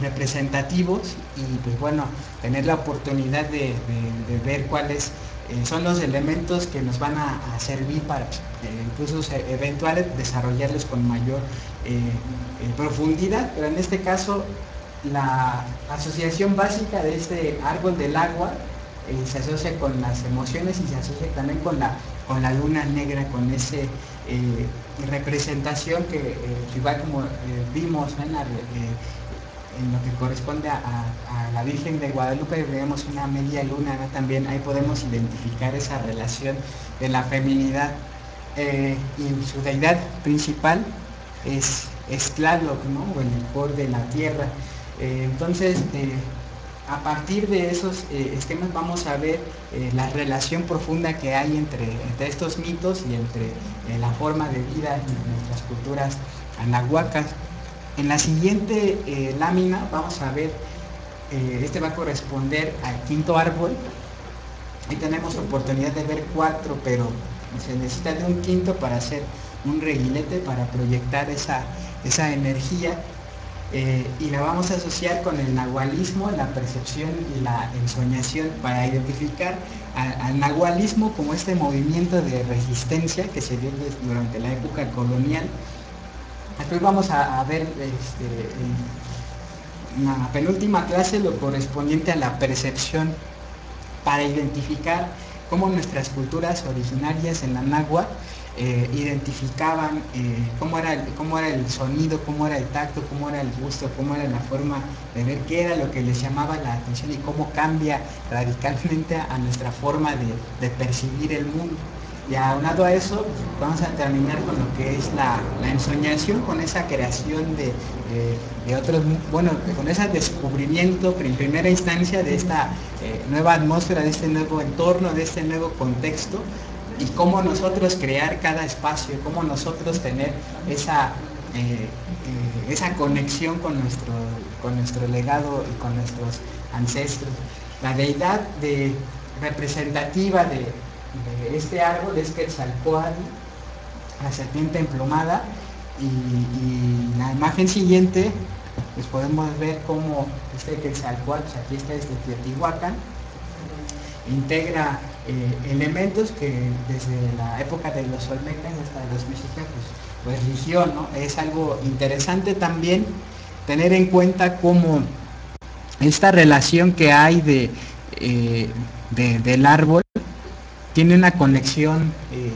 representativos y pues bueno, tener la oportunidad de, ver cuáles eh, son los elementos que nos van a, servir para incluso eventuales desarrollarlos con mayor profundidad, pero en este caso la asociación básica de este árbol del agua se asocia con las emociones y se asocia también con la, con la luna negra, con esa eh, representación que eh, igual como eh, vimos en, lo que corresponde a, la Virgen de Guadalupe, vemos una media luna, también ahí podemos identificar esa relación de la feminidad y su deidad principal es, es Tlaloc, ¿no? o el mejor de la tierra. entonces, a partir de esos eh, esquemas vamos a ver eh, la relación profunda que hay entre, estos mitos y entre eh, la forma de vida de nuestras culturas anahuacas. En la siguiente lámina vamos a ver, este va a corresponder al quinto árbol. Ahí tenemos oportunidad de ver cuatro, pero se necesita de un quinto para hacer un reguilete, para proyectar esa, esa energía eh, y la vamos a asociar con el nahualismo, la percepción y la ensoñación para identificar al nahualismo como este movimiento de resistencia que se dio durante la época colonial. Aquí vamos a, ver este, en la penúltima clase lo correspondiente a la percepción para identificar cómo nuestras culturas originarias en la Nahua eh, identificaban eh, cómo, era cómo era el sonido, cómo era el tacto, cómo era el gusto, cómo era la forma de ver, qué era lo que les llamaba la atención y cómo cambia radicalmente a nuestra forma de, percibir el mundo. Y aunado a eso, vamos a terminar con lo que es la, ensoñación, con esa creación de, de, otros, bueno, con ese descubrimiento en primera instancia de esta eh, nueva atmósfera, de este nuevo entorno, de este nuevo contexto, y cómo nosotros crear cada espacio, cómo nosotros tener esa, eh, eh, esa conexión con nuestro, con nuestro legado y con nuestros ancestros. La deidad de, representativa de, este árbol es Quetzalcoatl, la serpiente emplumada, y, la imagen siguiente pues podemos ver cómo este Quetzalcoatl, pues aquí está este Teotihuacán, integra eh, elementos que desde la época de los olmecas hasta los mexicas pues, pues ¿no? Es algo interesante también tener en cuenta cómo esta relación que hay eh, de, del árbol tiene una conexión eh,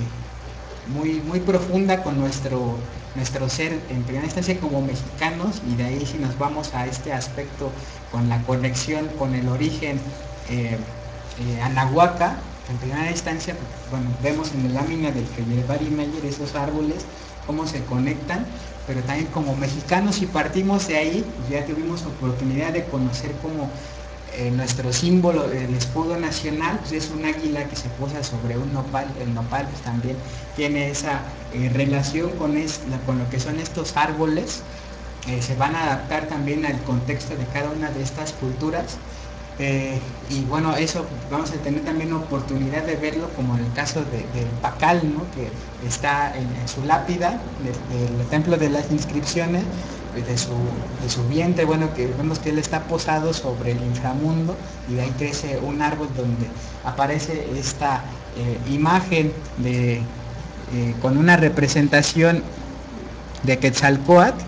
muy, muy profunda con nuestro, nuestro ser en primera instancia como mexicanos y de ahí si nos vamos a este aspecto con la conexión con el origen anahuaca en primera instancia, bueno, vemos en la lámina del Barry Meyer esos árboles, cómo se conectan, pero también como mexicanos, si partimos de ahí, ya tuvimos oportunidad de conocer cómo eh, nuestro símbolo, el escudo nacional, pues es un águila que se posa sobre un nopal, el nopal pues, también tiene esa eh, relación con, con lo que son estos árboles, eh, se van a adaptar también al contexto de cada una de estas culturas. Y bueno, eso vamos a tener también oportunidad de verlo como en el caso del Pacal, que está en, su lápida del templo de las inscripciones, de su, de su, vientre, bueno, que vemos que él está posado sobre el inframundo y ahí crece un árbol donde aparece esta eh, imagen de, eh, con una representación de Quetzalcoatl.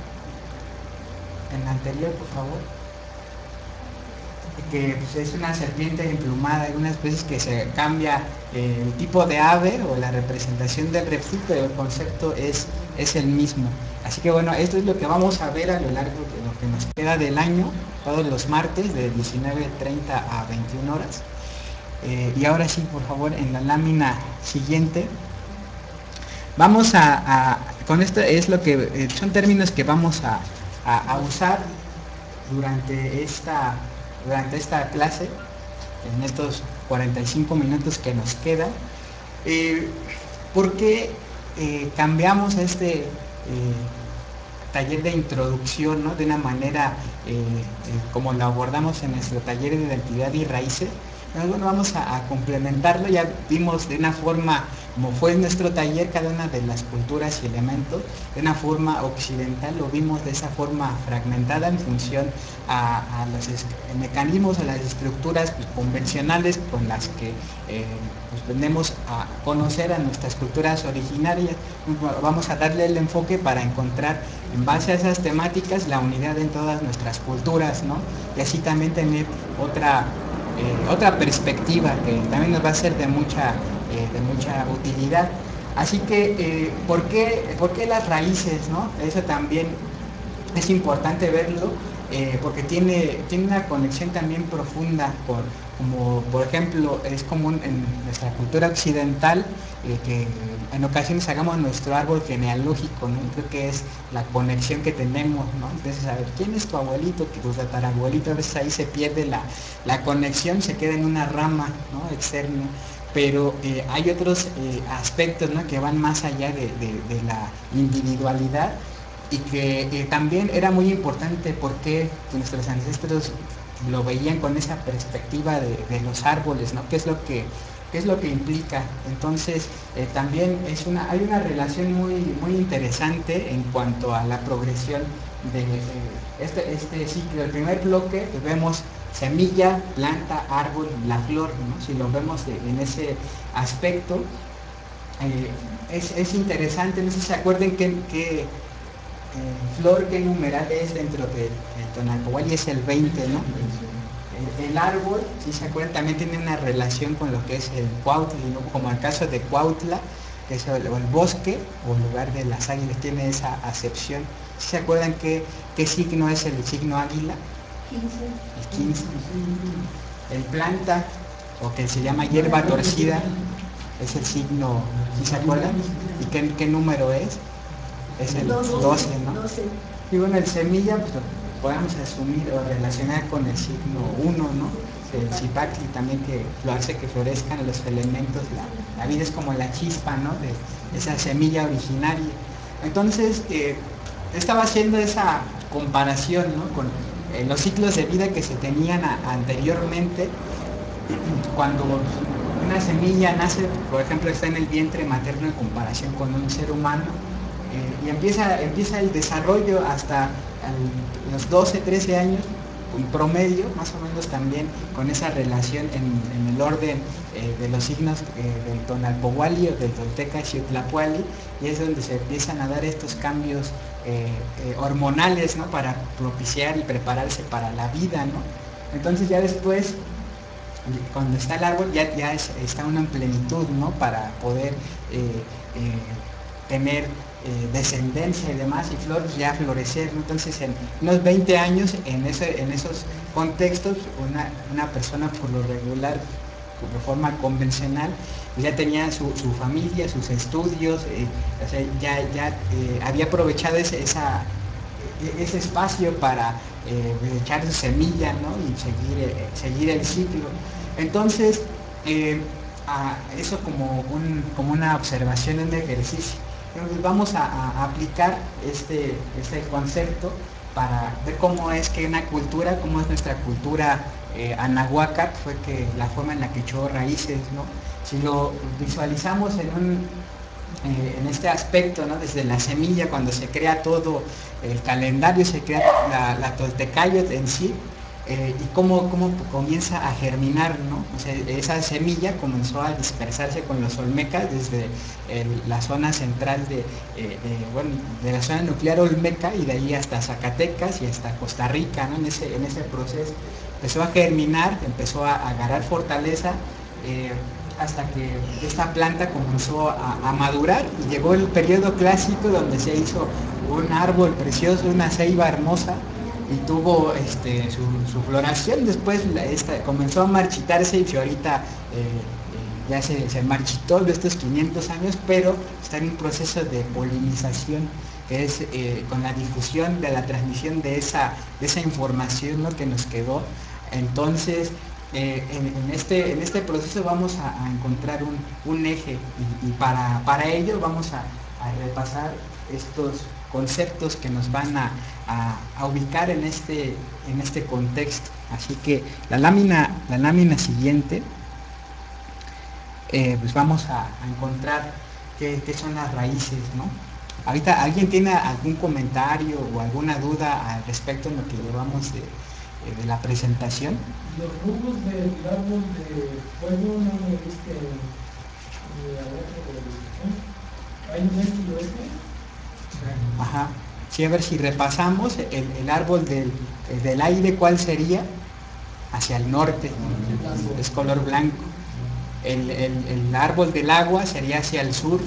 En la anterior, por favor que pues, es una serpiente emplumada, algunas veces que se cambia eh, el tipo de ave o la representación del reptil, pero el concepto es, es el mismo. Así que bueno, esto es lo que vamos a ver a lo largo de lo que nos queda del año, todos los martes de 19.30 a 21 horas. Eh, y ahora sí, por favor, en la lámina siguiente, vamos a, con esto es lo que eh, son términos que vamos a, a usar durante esta durante esta clase, en estos 45 minutos que nos quedan, eh, ¿por qué eh, cambiamos este taller de introducción ¿no? de una manera como lo abordamos en nuestro taller de identidad y raíces? Bueno, vamos a, complementarlo, ya vimos de una forma, como fue nuestro taller, cada una de las culturas y elementos, de una forma occidental, lo vimos de esa forma fragmentada en función a, los mecanismos, a las estructuras convencionales con las que eh, pues, a conocer a nuestras culturas originarias. Vamos a darle el enfoque para encontrar en base a esas temáticas la unidad en todas nuestras culturas, ¿no? Y así también tener otra eh, otra perspectiva que también nos va a ser de mucha, eh, de mucha utilidad. Así que, eh, ¿por, qué, ¿por, qué, las raíces? ¿no? Eso también es importante verlo eh, porque tiene, tiene una conexión también profunda con, como por ejemplo es común en nuestra cultura occidental eh, que en ocasiones hagamos nuestro árbol genealógico, ¿no? creo que es la conexión que tenemos, ¿no? Entonces, a ver, ¿quién es tu abuelito? Tu tatarabuelito, a veces ahí se pierde la, la conexión, se queda en una rama ¿no? externa pero eh, hay otros aspectos ¿no? que van más allá de, de la individualidad y que eh, también era muy importante porque nuestros ancestros lo veían con esa perspectiva de, los árboles, ¿no? ¿Qué es lo que, es lo que implica? Entonces, eh, también es una, hay una relación muy, muy interesante en cuanto a la progresión de eh, este, este, ciclo. El primer bloque vemos semilla, planta, árbol, la flor, Si lo vemos en ese aspecto, es, interesante, no sé si se acuerden que flor, ¿qué numeral es dentro del de, y es el 20, ¿no? El, árbol, si se acuerdan, también tiene una relación con lo que es el Cuautla, como el caso de Cuautla, que es el, bosque o el lugar de las águilas, tiene esa acepción. si se acuerdan qué, qué signo es el signo águila? 15. El 15. El planta, o que se llama hierba torcida, es el signo, si se acuerdan? ¿Y qué, qué número es? Es el 12, ¿no? Y bueno, el semilla, pues podemos asumir o relacionar con el signo 1, ¿no? El Zipacli también que lo hace que florezcan los elementos, la, vida es como la chispa, ¿no? De esa semilla originaria. Entonces, eh, estaba haciendo esa comparación, ¿no? Con eh, los ciclos de vida que se tenían anteriormente, cuando una semilla nace, por ejemplo, está en el vientre materno en comparación con un ser humano, eh, y empieza, empieza el desarrollo hasta los 12, 13 años, un promedio, más o menos también con esa relación en, el orden eh, de los signos eh, del Tonalpohuali o del Tolteca Xiutlapuali, y es donde se empiezan a dar estos cambios hormonales ¿no? para propiciar y prepararse para la vida. ¿no? Entonces ya después cuando está el árbol ya, ya está en plenitud ¿no? para poder tener eh, descendencia y demás, y flores ya florecer. Entonces, en unos 20 años, en, ese, en esos contextos, una, persona por lo regular, de forma convencional, ya tenía su, familia, sus estudios, eh, ya, ya eh, había aprovechado ese, esa, ese espacio para echar su semilla y seguir, seguir el ciclo. Entonces, eso como, un, como una observación, un ejercicio. Entonces vamos a, aplicar este, este, concepto para ver cómo es que una cultura, cómo es nuestra cultura eh, fue que la forma en la que echó raíces, ¿no? Si lo visualizamos en, eh, en este aspecto, ¿no? Desde la semilla, cuando se crea todo el calendario, se crea la, la en sí, eh, y cómo, cómo, comienza a germinar, ¿no? esa semilla comenzó a dispersarse con los olmecas desde la zona central de, eh, de, la zona nuclear olmeca y de ahí hasta Zacatecas y hasta Costa Rica, ¿no? En ese, en ese proceso. Empezó a germinar, empezó a agarrar fortaleza. Eh, hasta que esta planta comenzó a, a, madurar y llegó el periodo clásico donde se hizo un árbol precioso, una ceiba hermosa, y tuvo este, su, floración, después comenzó a marchitarse y ahorita eh, eh, ya se, marchitó de estos 500 años, pero está en un proceso de polinización, que es eh, con la difusión de la transmisión de esa, esa información que nos quedó. Entonces, en, este, en este proceso vamos a, encontrar un, eje y, para, para ello vamos a repasar estos conceptos que nos van a, ubicar en este, en este contexto. Así que la lámina, la lámina siguiente, eh, pues vamos a, encontrar qué, son las raíces, ¿no? Ahorita, ¿alguien tiene algún comentario o alguna duda al respecto en lo que llevamos de, eh, la presentación? Los jugos del árbol de fuego no me viste ¿Hay un este? Ajá. Sí, a ver si repasamos el, árbol del, del, aire, ¿cuál sería? Hacia el norte, es color blanco. El, el, árbol del agua sería hacia el sur,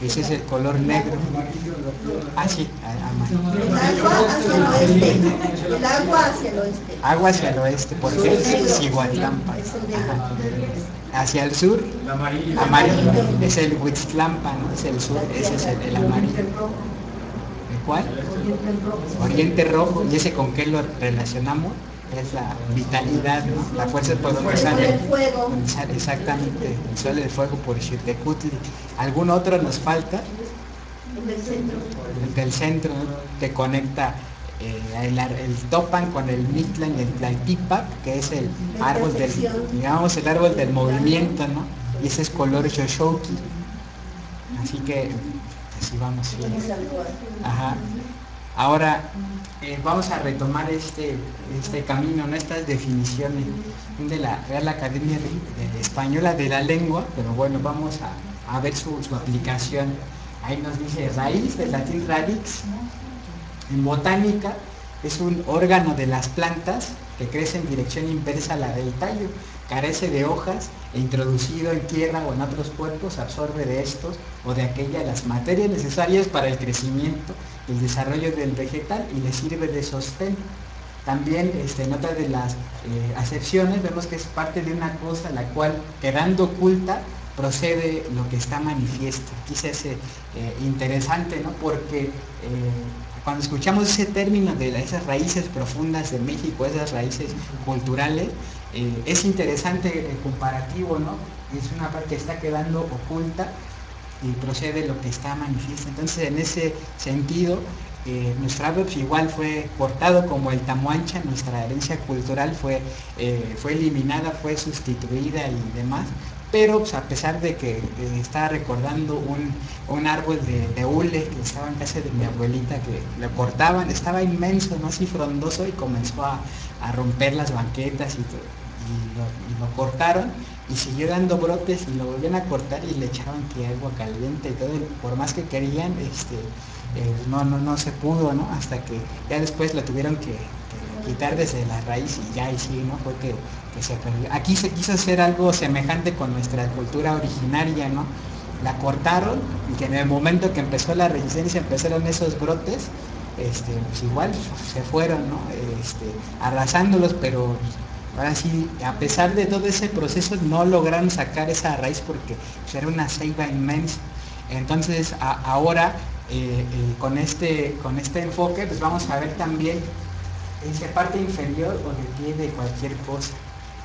ese es el color negro. Ah, sí, El agua hacia el oeste. Agua hacia el oeste, porque es Igualtampa. Hacia el sur, amarillo. Es el Huitzlampa, ¿no? Es el sur, ese es el, amarillo. ¿El cuál? Oriente rojo. ¿Y ese con qué lo relacionamos? Es la vitalidad, la fuerza sale. El fuego. Exactamente, el sol del fuego por Xirtecutli. ¿Algún otro nos falta? El del centro. El del centro, que conecta eh, el, Topan con el Mitlan y el Tlaltipac, que es el árbol del, digamos, el árbol del movimiento, ¿no? Y ese es color Yoshouki. Así que así vamos. Ajá. Ahora eh, vamos a retomar este, este camino, ¿no? estas definiciones de la Real Academia Española de la Lengua, pero bueno, vamos a, ver su, aplicación. Ahí nos dice raíz, del latín radix. En botánica es un órgano de las plantas que crece en dirección inversa a la del tallo, carece de hojas e introducido en tierra o en otros cuerpos absorbe de estos o de aquella las materias necesarias para el crecimiento el desarrollo del vegetal y le sirve de sostén. También este, en otra de las eh, acepciones vemos que es parte de una cosa la cual quedando oculta procede lo que está manifiesto. Quise es eh, interesante, ¿no? Porque eh, cuando escuchamos ese término de esas raíces profundas de México, esas raíces culturales, es interesante el comparativo, ¿no? Es una parte que está quedando oculta y procede lo que está manifiesto. Entonces, en ese sentido, eh, nuestra igual fue cortado como el tamuancha, nuestra herencia cultural fue, eh, fue eliminada, fue sustituida y demás. Pero pues, a pesar de que eh, estaba recordando un, árbol de, hule que estaba en casa de mi abuelita, que lo cortaban, estaba inmenso, no así frondoso, y comenzó a, romper las banquetas y, lo cortaron y siguió dando brotes y lo volvían a cortar y le echaban que agua caliente y todo, por más que querían, este, eh, no, no, no se pudo, ¿no? Hasta que ya después la tuvieron que, quitar desde la raíz y ya y sí, ¿no? Fue que, se perdió. Aquí se quiso hacer algo semejante con nuestra cultura originaria, ¿no? La cortaron y que en el momento que empezó la resistencia empezaron esos brotes, este, pues igual se fueron, ¿no? Este, arrasándolos, pero Ahora sí, a pesar de todo ese proceso, no lograron sacar esa raíz porque era una ceiba inmensa. Entonces, ahora, eh, eh, con, este, con este enfoque, pues vamos a ver también esa parte inferior o de pie de cualquier cosa.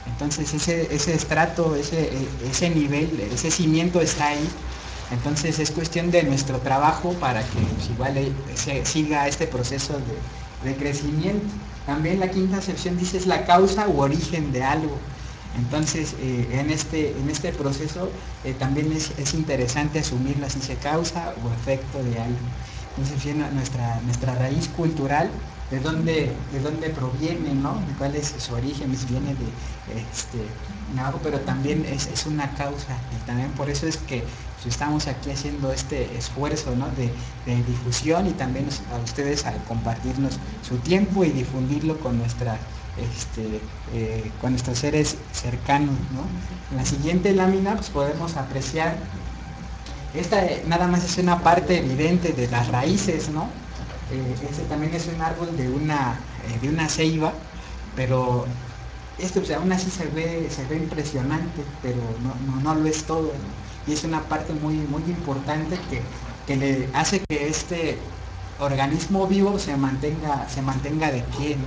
Entonces, ese, ese estrato, ese, ese nivel, ese cimiento está ahí. Entonces, es cuestión de nuestro trabajo para que pues, igual eh, se siga este proceso de, de crecimiento. También la quinta acepción dice es la causa u origen de algo. Entonces, eh, en, este, en este proceso eh, también es, interesante asumirla si se causa o efecto de algo. Entonces, nuestra, nuestra raíz cultural, de dónde, de dónde proviene, ¿no? De cuál es su origen, viene de este, pero también es, es, una causa. Y también por eso es que pues, estamos aquí haciendo este esfuerzo de, difusión y también a ustedes al compartirnos su tiempo y difundirlo con nuestra este, eh, con nuestros seres cercanos. En la siguiente lámina pues, podemos apreciar, esta nada más es una parte evidente de las raíces, ¿no? Eh, este también es un árbol de una, eh, de una ceiba, pero esto pues, aún así se ve, se ve impresionante, pero no, no, lo es todo y es una parte muy, muy importante que, le hace que este organismo vivo se mantenga, se mantenga de pie.